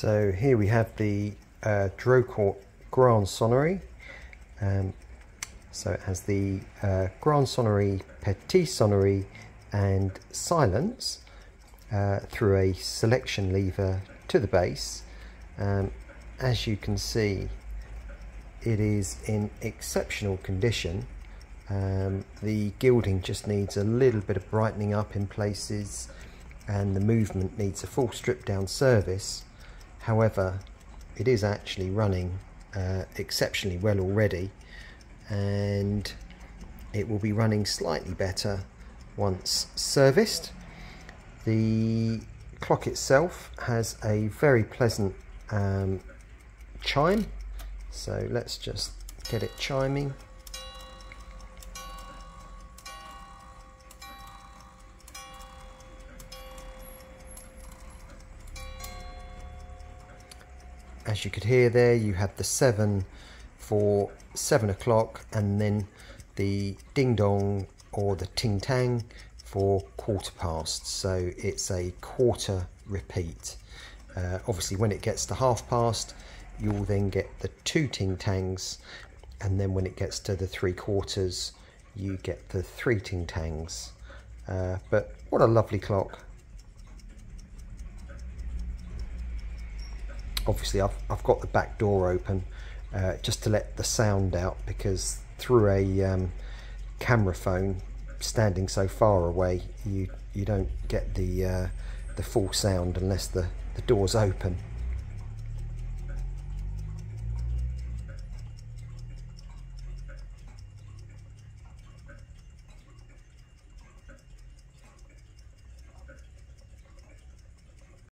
So here we have the uh, Drocourt Grande Sonnerie. Um, so it has the uh, Grande Sonnerie, Petite Sonnerie and Silence uh, through a selection lever to the base. Um, as you can see, it is in exceptional condition. Um, the gilding just needs a little bit of brightening up in places and the movement needs a full strip down service. However, it is actually running uh, exceptionally well already and it will be running slightly better once serviced. The clock itself has a very pleasant um, chime so let's just get it chiming as you could hear there you had the 7 for 7 o'clock and then the ding dong or the ting tang for quarter past. So it's a quarter repeat. Uh, obviously when it gets to half past you'll then get the two ting tangs. And then when it gets to the three quarters you get the three ting tangs. Uh, but what a lovely clock obviously I've, I've got the back door open uh, just to let the sound out because through a um, camera phone standing so far away you you don't get the uh, the full sound unless the, the door's open